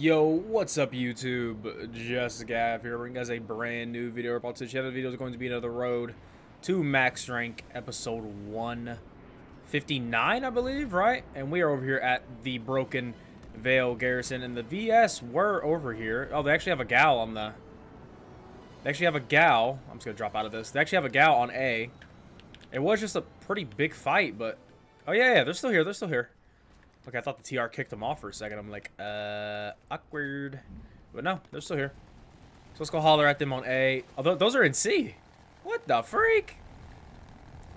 Yo, what's up YouTube? Just Gav here, bringing guys a brand new video about to channel. The video is going to be another road to max rank episode 159, I believe, right? And we are over here at the Broken Vale Garrison, and the VS were over here. Oh, they actually have a gal on the... They actually have a gal. I'm just going to drop out of this. They actually have a gal on A. It was just a pretty big fight, but... Oh, yeah, yeah, they're still here. They're still here. Okay, I thought the TR kicked them off for a second. I'm like, uh, awkward. But no, they're still here. So let's go holler at them on A. Although, those are in C. What the freak?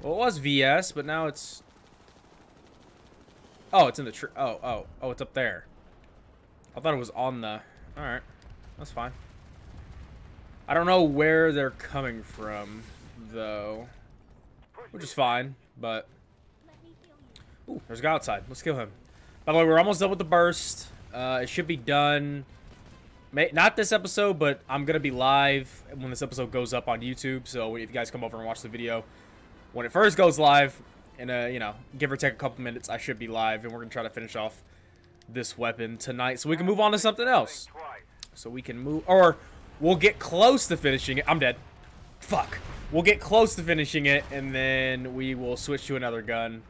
Well, it was VS, but now it's... Oh, it's in the tree. Oh, oh, oh, it's up there. I thought it was on the... Alright, that's fine. I don't know where they're coming from, though. Which is fine, but... Ooh, there's a guy outside. Let's kill him. By the way, we're almost done with the burst. Uh, it should be done. May, not this episode, but I'm going to be live when this episode goes up on YouTube. So if you guys come over and watch the video, when it first goes live, in a, you know, give or take a couple minutes, I should be live. And we're going to try to finish off this weapon tonight so we can move on to something else. So we can move, or we'll get close to finishing it. I'm dead. Fuck. We'll get close to finishing it, and then we will switch to another gun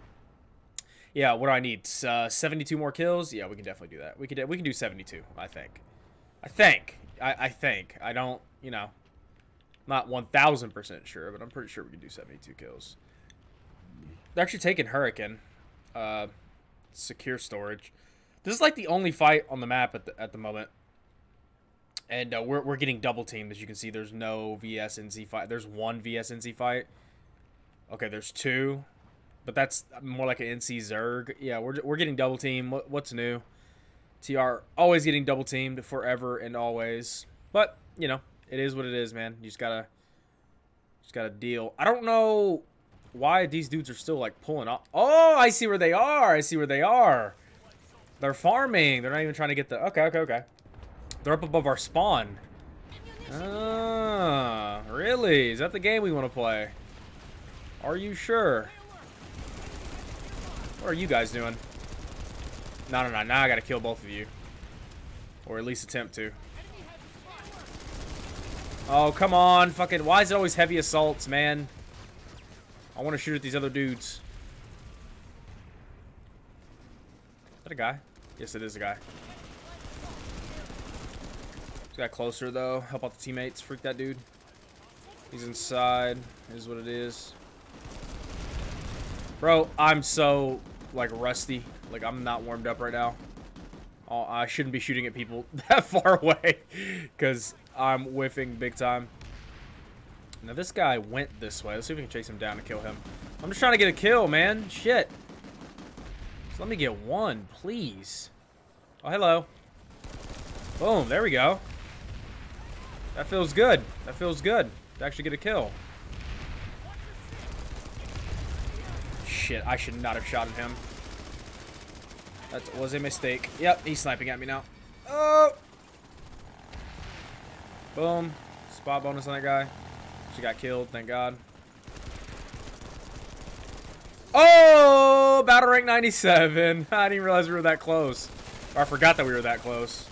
yeah, what do I need? Uh, 72 more kills? Yeah, we can definitely do that. We can we can do 72, I think. I think. I, I think. I don't, you know, not 1,000% sure, but I'm pretty sure we can do 72 kills. They're actually taking Hurricane. Uh, secure storage. This is like the only fight on the map at the, at the moment. And uh, we're, we're getting double teamed. As you can see, there's no VS NC fight. There's one VS NC fight. Okay, there's two. But that's more like an NC Zerg. Yeah, we're, we're getting double team. What, what's new? TR always getting double teamed forever and always. But, you know, it is what it is, man. You just gotta just gotta deal. I don't know why these dudes are still like pulling off. Oh, I see where they are. I see where they are. They're farming. They're not even trying to get the Okay, okay, okay. They're up above our spawn. Ah, really? Is that the game we want to play? Are you sure? What are you guys doing? No, no, no. Now I gotta kill both of you. Or at least attempt to. Oh, come on. Fucking, why is it always heavy assaults, man? I want to shoot at these other dudes. Is that a guy? Yes, it is a guy. Just got closer, though. Help out the teammates. Freak that dude. He's inside. Is what it is. Bro, I'm so like rusty. Like I'm not warmed up right now. Oh, I shouldn't be shooting at people that far away because I'm whiffing big time. Now this guy went this way. Let's see if we can chase him down and kill him. I'm just trying to get a kill, man. Shit. Let me get one, please. Oh, hello. Boom, there we go. That feels good. That feels good to actually get a kill. Shit. I should not have shot at him. That was a mistake. Yep, he's sniping at me now. Oh! Boom. Spot bonus on that guy. She got killed, thank God. Oh! Battle rank 97. I didn't realize we were that close. Or I forgot that we were that close.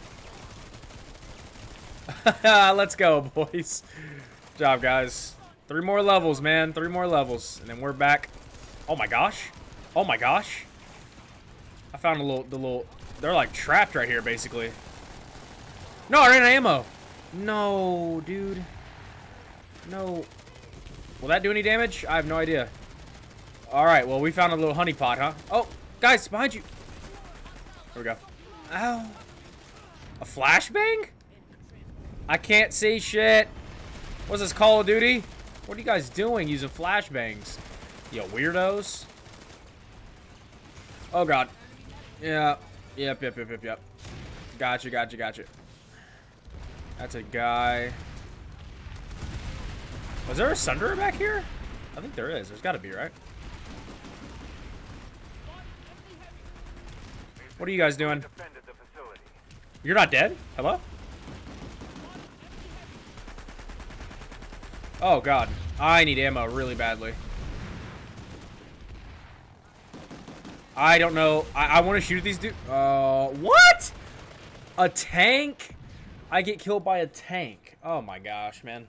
Let's go, boys. Good job, guys. Three more levels, man. Three more levels. And then we're back Oh my gosh. Oh my gosh. I found a little, the little, they're like trapped right here, basically. No, I ran out of ammo. No, dude. No. Will that do any damage? I have no idea. All right, well, we found a little honey pot, huh? Oh, guys, behind you. There we go. Ow. A flashbang? I can't see shit. What's this, Call of Duty? What are you guys doing using flashbangs? You weirdos. Oh, God. Yeah. Yep, yep, yep, yep, yep. Gotcha, gotcha, gotcha. That's a guy. Was there a Sunderer back here? I think there is. There's got to be, right? What are you guys doing? You're not dead? Hello? Oh, God. I need ammo really badly. I don't know. I, I want to shoot these dudes. Uh, what? A tank? I get killed by a tank. Oh my gosh, man.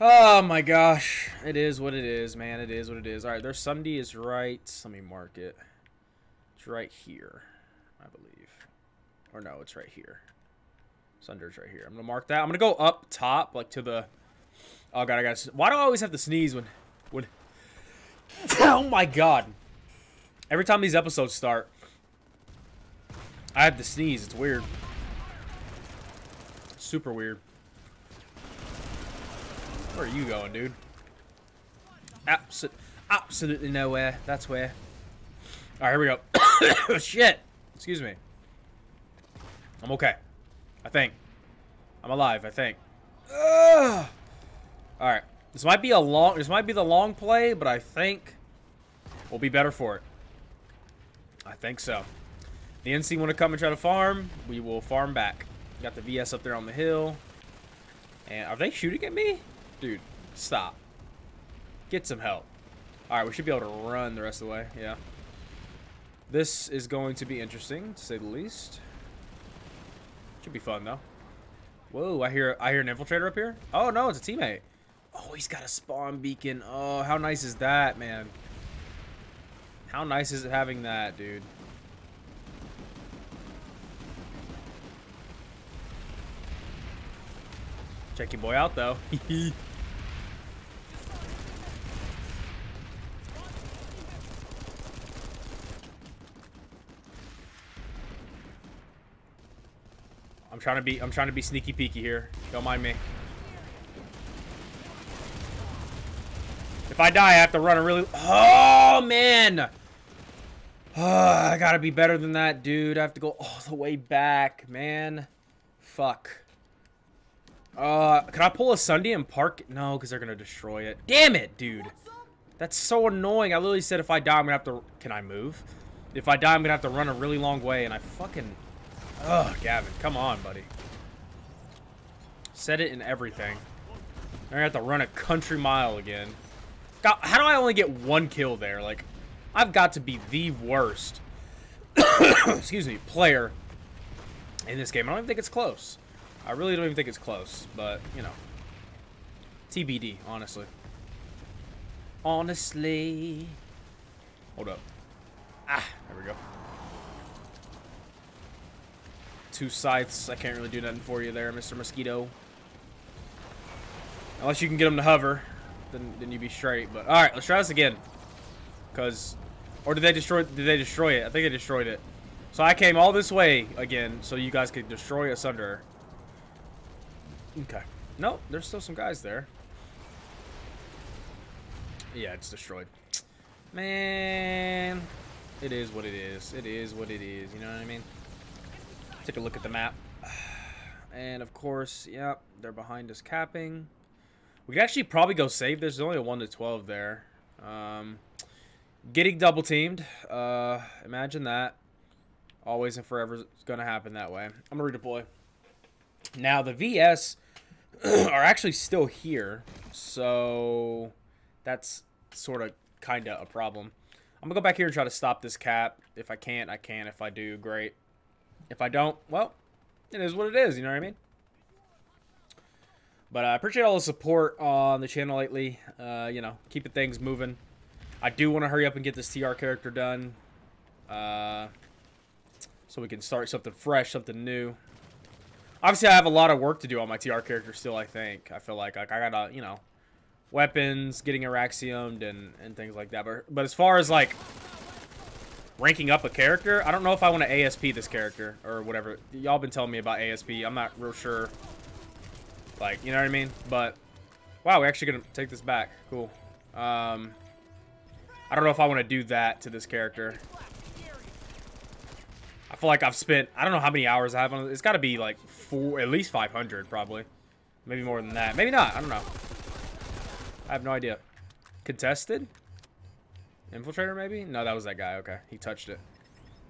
Oh my gosh. It is what it is, man. It is what it is. Alright, their Sunder is right. Let me mark it. It's right here, I believe. Or no, it's right here. Sunder's right here. I'm gonna mark that. I'm gonna go up top, like to the. Oh god, I got. Why do I always have to sneeze when, when? oh my god! Every time these episodes start, I have to sneeze. It's weird. Super weird. Where are you going, dude? Absol absolutely nowhere. That's where. All right, here we go. Shit. Excuse me. I'm okay. I think. I'm alive, I think. Ugh. All right. This might be a long this might be the long play, but I think we'll be better for it. I think so. The NC want to come and try to farm, we will farm back. Got the VS up there on the hill. And are they shooting at me? Dude, stop. Get some help. Alright, we should be able to run the rest of the way. Yeah. This is going to be interesting, to say the least. Should be fun, though. Whoa, I hear I hear an infiltrator up here. Oh, no, it's a teammate. Oh, he's got a spawn beacon. Oh, how nice is that, man? How nice is it having that, dude? Check your boy out, though. I'm trying to be I'm trying to be sneaky peeky here. Don't mind me. If I die, I have to run a really Oh man. Oh, I gotta be better than that, dude. I have to go all the way back, man. Fuck. Uh, can I pull a Sunder and park? No, because they're gonna destroy it. Damn it, dude. That's so annoying. I literally said if I die, I'm gonna have to. Can I move? If I die, I'm gonna have to run a really long way, and I fucking. Ugh, Gavin, come on, buddy. Set it in everything. I'm gonna have to run a country mile again. God, how do I only get one kill there? Like, I've got to be the worst. excuse me, player in this game. I don't even think it's close. I really don't even think it's close, but, you know. TBD, honestly. Honestly. Hold up. Ah, there we go. Two scythes. I can't really do nothing for you there, Mr. Mosquito. Unless you can get them to hover, then then you'd be straight. But all right, let's try this again. Cause, or did they destroy? Did they destroy it? I think they destroyed it. So I came all this way again, so you guys could destroy a Sunder. Okay. No, there's still some guys there. Yeah, it's destroyed. Man, it is what it is. It is what it is. You know what I mean? Take a look at the map. And of course, yep, they're behind us capping. We could actually probably go save. There's only a 1 to 12 there. Um, getting double teamed. Uh, imagine that. Always and forever is going to happen that way. I'm going to redeploy. Now, the VS are actually still here. So, that's sort of kind of a problem. I'm going to go back here and try to stop this cap. If I can't, I can. If I do, great. If I don't, well, it is what it is. You know what I mean? But I appreciate all the support on the channel lately. Uh, you know, keeping things moving. I do want to hurry up and get this TR character done. Uh, so we can start something fresh, something new. Obviously, I have a lot of work to do on my TR character still, I think. I feel like, like I gotta, you know, weapons, getting Auraxiumed, and, and things like that. But, but as far as, like, ranking up a character, I don't know if I want to ASP this character or whatever. Y'all been telling me about ASP. I'm not real sure. Like, you know what I mean? But, wow, we're actually going to take this back. Cool. Um, I don't know if I want to do that to this character. I feel like I've spent, I don't know how many hours I have on it. It's got to be like four, at least 500 probably. Maybe more than that. Maybe not. I don't know. I have no idea. Contested? Infiltrator, maybe? No, that was that guy. Okay, he touched it.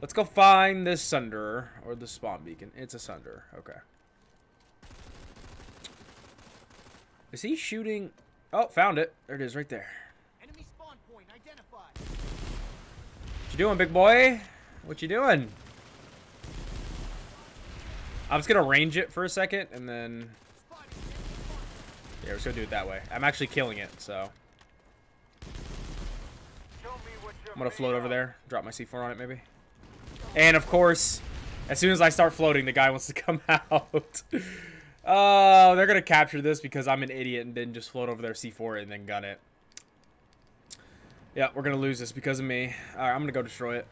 Let's go find this Sunderer, or the spawn beacon. It's a Sunderer. Okay. Is he shooting? Oh, found it. There it is, right there. Enemy spawn point identified. What you doing, big boy? What you doing? I'm just gonna range it for a second, and then... Yeah, we're just gonna do it that way. I'm actually killing it, so... I'm gonna float over there, drop my C4 on it, maybe. And, of course, as soon as I start floating, the guy wants to come out. Oh, they're gonna capture this because I'm an idiot and didn't just float over their C4 and then gun it. Yeah, we're gonna lose this because of me. Alright, I'm gonna go destroy it.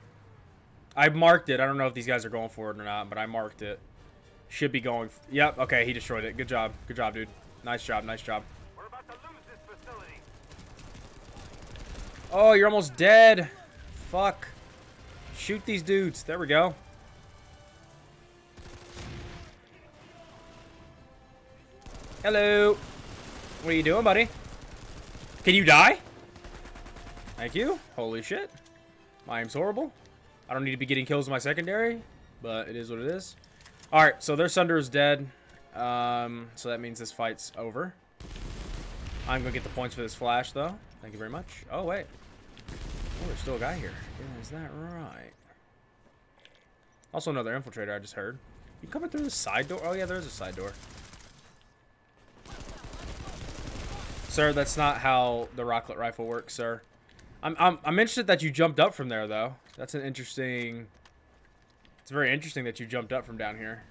I marked it. I don't know if these guys are going for it or not, but I marked it. Should be going. Yep, okay, he destroyed it. Good job. Good job, dude. Nice job, nice job. Oh, you're almost dead. Fuck. Shoot these dudes. There we go. Hello. What are you doing, buddy? Can you die? Thank you. Holy shit. My aim's horrible. I don't need to be getting kills in my secondary, but it is what it is. Alright, so their Sunder is dead. Um, so that means this fight's over. I'm going to get the points for this flash, though. Thank you very much. Oh, wait. Oh, there's still a guy here. Yeah, is that right? Also another infiltrator I just heard. You coming through the side door? Oh, yeah, there's a side door. Sir, that's not how the rocket rifle works, sir. I'm, I'm, I'm interested that you jumped up from there, though. That's an interesting... It's very interesting that you jumped up from down here.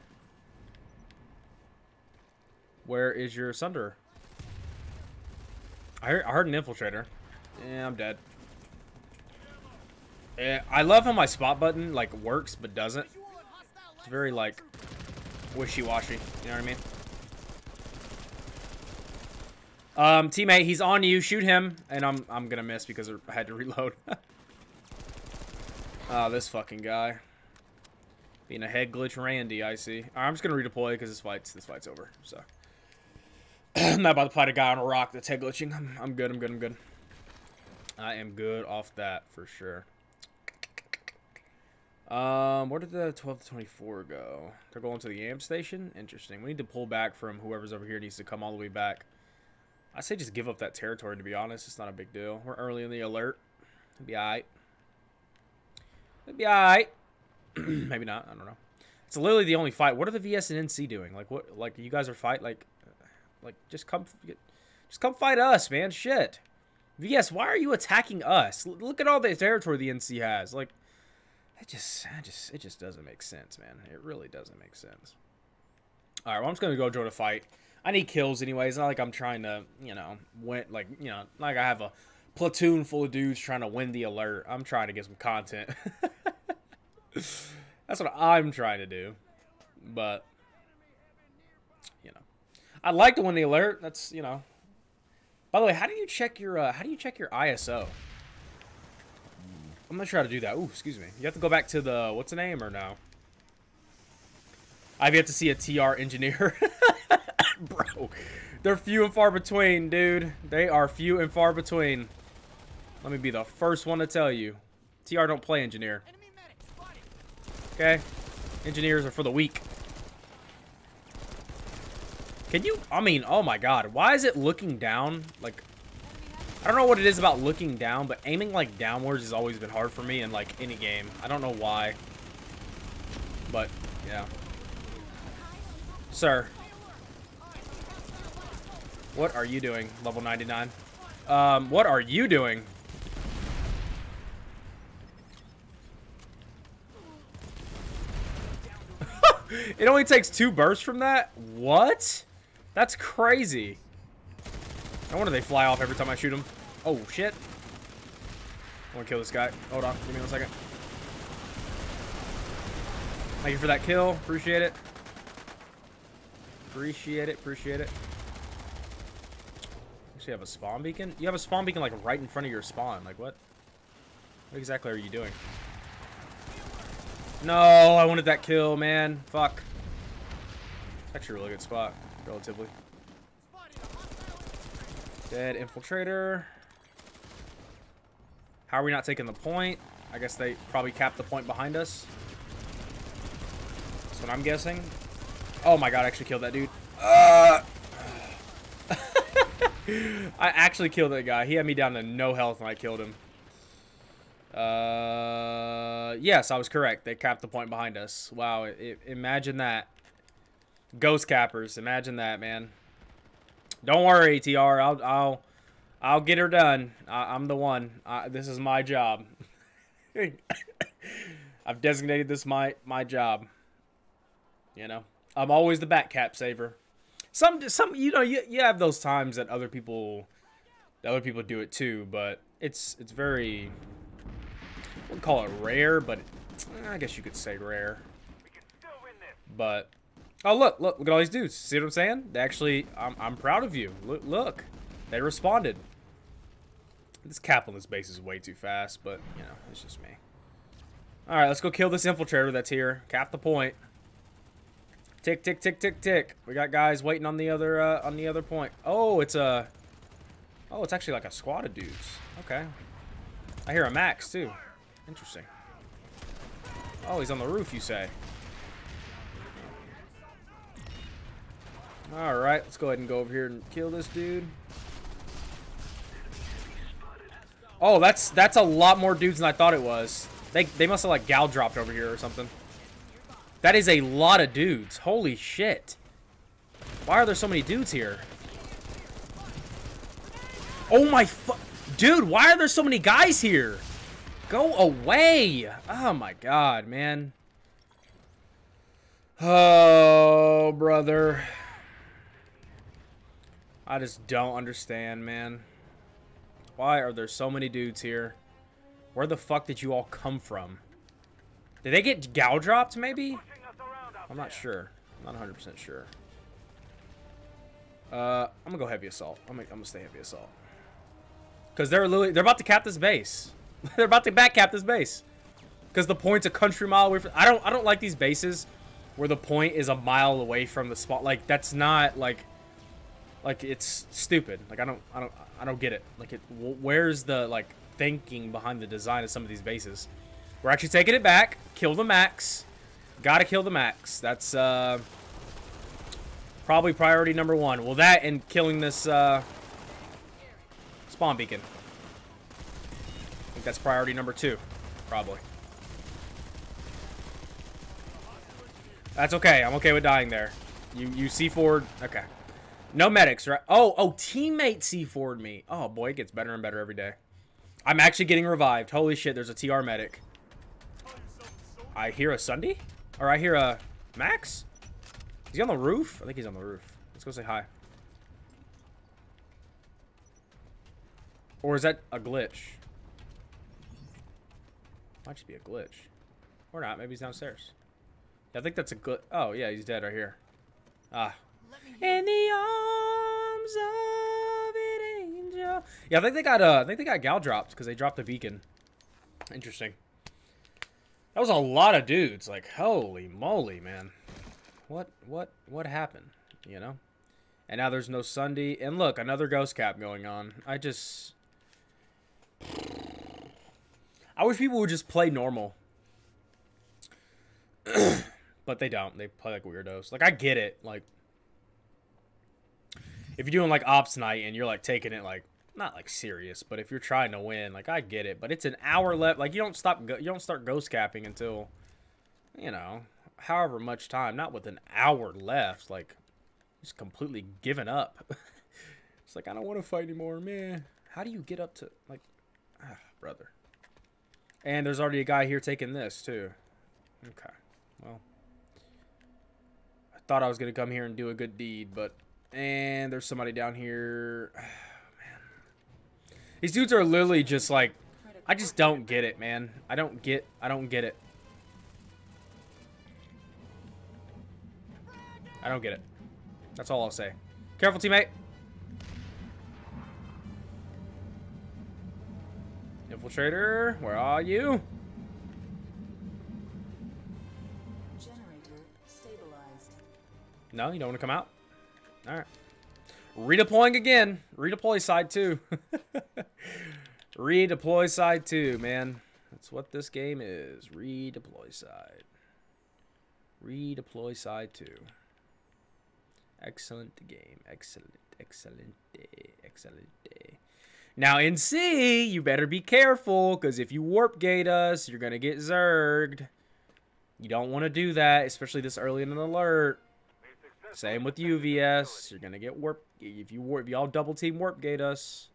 Where is your Sunder? I heard, I heard an infiltrator. Yeah, I'm dead. Yeah, I love how my spot button, like, works but doesn't. It's very, like, wishy-washy. You know what I mean? Um, teammate, he's on you. Shoot him. And I'm, I'm gonna miss because I had to reload. oh, this fucking guy. Being a head glitch Randy, I see. Right, I'm just gonna redeploy because this fight's, this fight's over, so. I'm not about to fight a guy on a rock that's head glitching. I'm, I'm good, I'm good, I'm good. I am good off that for sure. Um, where did the 12 to 24 go? They're going to the AMP station? Interesting. We need to pull back from whoever's over here needs to come all the way back. I say just give up that territory, to be honest. It's not a big deal. We're early in the alert. It'll be alright. It'll be alright. Maybe not. I don't know. It's literally the only fight. What are the VS and NC doing? Like, what? Like, you guys are fight? Like, like just come, just come fight us, man. Shit. VS, why are you attacking us? Look at all the territory the NC has. Like, it just, it just, it just doesn't make sense, man. It really doesn't make sense. All right, well, I'm just gonna go join a fight. I need kills anyways. Not like I'm trying to, you know, win. Like, you know, like I have a platoon full of dudes trying to win the alert. I'm trying to get some content. That's what I'm trying to do. But, you know, I'd like to win the alert. That's, you know. By the way, how do you check your, uh, how do you check your ISO? I'm not sure how to do that. Ooh, excuse me. You have to go back to the, what's the name or no? I've yet to see a TR engineer. Bro, they're few and far between, dude. They are few and far between. Let me be the first one to tell you. TR don't play engineer. Okay? Engineers are for the weak. Can you... I mean, oh my god. Why is it looking down? Like, I don't know what it is about looking down, but aiming, like, downwards has always been hard for me in, like, any game. I don't know why. But, yeah. Sir. What are you doing, level 99? Um, what are you doing? it only takes two bursts from that? What? That's crazy. No wonder they fly off every time I shoot them. Oh, shit. I want to kill this guy. Hold on. Give me one second. Thank you for that kill. Appreciate it. Appreciate it, appreciate it. Actually have a spawn beacon? You have a spawn beacon like right in front of your spawn. Like what? What exactly are you doing? No, I wanted that kill, man. Fuck. It's actually a really good spot, relatively. Dead infiltrator. How are we not taking the point? I guess they probably capped the point behind us. That's what I'm guessing. Oh my god, I actually killed that dude. Uh, I actually killed that guy. He had me down to no health and I killed him. Uh, yes, I was correct. They capped the point behind us. Wow, it, it, imagine that. Ghost cappers. Imagine that, man. Don't worry, TR. I'll I'll I'll get her done. I, am the one. I, this is my job. I've designated this my my job. You know, I'm always the back cap saver. Some some you know you you have those times that other people other people do it too, but it's it's very wouldn't call it rare, but I guess you could say rare. But oh look look look at all these dudes. See what I'm saying? They actually I'm I'm proud of you. Look look, they responded. This cap on this base is way too fast, but you know it's just me. All right, let's go kill this infiltrator that's here. Cap the point. Tick, tick, tick, tick, tick. We got guys waiting on the other uh, on the other point. Oh, it's a. Oh, it's actually like a squad of dudes. Okay. I hear a max too. Interesting. Oh, he's on the roof, you say? All right, let's go ahead and go over here and kill this dude. Oh, that's that's a lot more dudes than I thought it was. They, they must have, like, gal dropped over here or something. That is a lot of dudes. Holy shit. Why are there so many dudes here? Oh my fu- Dude, why are there so many guys here? Go away. Oh my god, man. Oh, brother. I just don't understand, man. Why are there so many dudes here? Where the fuck did you all come from? Did they get gal dropped, maybe? I'm not sure. I'm not 100% sure. Uh, I'm gonna go heavy assault. I'm gonna, I'm gonna stay heavy assault. Because they're literally, they're about to cap this base. they're about to back cap this base. Because the point's a country mile away from, I don't, I don't like these bases where the point is a mile away from the spot. Like, that's not, like, like, it's stupid. Like, I don't, I don't, I don't get it. Like, it, where's the, like, thinking behind the design of some of these bases. We're actually taking it back. Kill the max. Gotta kill the max. That's uh, probably priority number one. Well, that and killing this uh, spawn beacon. I think that's priority number two, probably. That's okay. I'm okay with dying there. You you C4'd. Okay. No medics, right? Oh, oh, teammate C4'd me. Oh boy, it gets better and better every day. I'm actually getting revived. Holy shit, there's a TR medic. I hear a Sunder? Or I hear a Max? Is he on the roof? I think he's on the roof. Let's go say hi. Or is that a glitch? Might just be a glitch. Or not. Maybe he's downstairs. Yeah, I think that's a good. Oh, yeah, he's dead right here. Ah. In the arms of yeah, I think they got uh, I think they got gal dropped because they dropped the beacon. Interesting. That was a lot of dudes. Like, holy moly, man. What what what happened? You know? And now there's no Sunder. And look, another ghost cap going on. I just I wish people would just play normal. but they don't. They play like weirdos. Like I get it. Like if you're doing like ops night and you're like taking it like not like serious, but if you're trying to win, like I get it. But it's an hour left. Like you don't stop. You don't start ghost capping until, you know, however much time. Not with an hour left. Like, just completely given up. it's like I don't want to fight anymore, man. How do you get up to like, ah, brother? And there's already a guy here taking this too. Okay, well, I thought I was gonna come here and do a good deed, but and there's somebody down here. These dudes are literally just like, I just don't get it, man. I don't get, I don't get it. I don't get it. That's all I'll say. Careful, teammate. Infiltrator, where are you? No, you don't want to come out? Alright. Redeploying again. Redeploy side two. Redeploy side two, man. That's what this game is. Redeploy side. Redeploy side two. Excellent game. Excellent. Excellent day. Excellent day. Now NC, you better be careful, because if you warp gate us, you're going to get zerged. You don't want to do that, especially this early in an alert. Same with you VS. You're gonna get warp if you warp. If y'all double team warp gate us.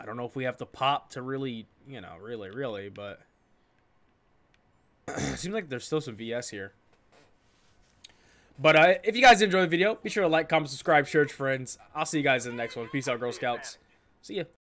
I don't know if we have to pop to really, you know, really, really, but it seems like there's still some VS here. But uh, if you guys enjoyed the video, be sure to like, comment, subscribe, share with friends. I'll see you guys in the next one. Peace out, Girl Scouts. See ya.